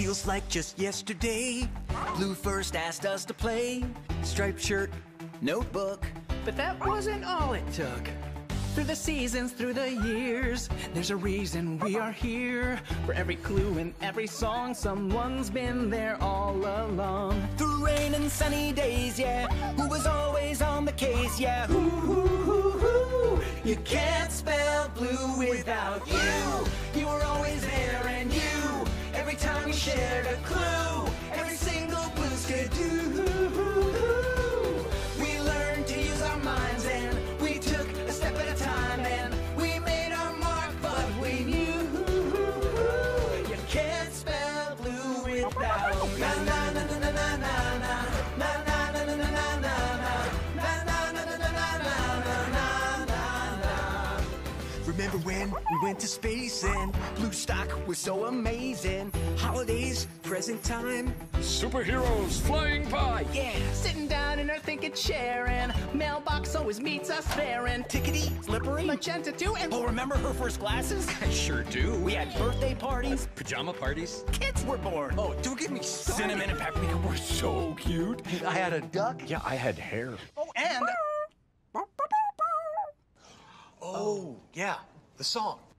feels like just yesterday. Blue first asked us to play. Striped shirt, notebook. But that wasn't all it took. Through the seasons, through the years, there's a reason we are here. For every clue in every song, someone's been there all along. Through rain and sunny days, yeah. Who was always on the case, yeah. Who, who, who, who. You can't spell blue without you. Remember when we went to space and blue stock was so amazing? Holidays, present time, Superheroes flying by. Yeah, sitting down in our thinking chair, and mailbox always meets us there, and tickety, slippery. magenta too, and Oh, remember her first glasses? I sure do. We had birthday parties. Uh, pajama parties. Kids were born. Oh, don't get me started. Cinnamon and paprika were so cute. I had a duck. Yeah, I had hair. Oh, and. Oh, yeah, the song.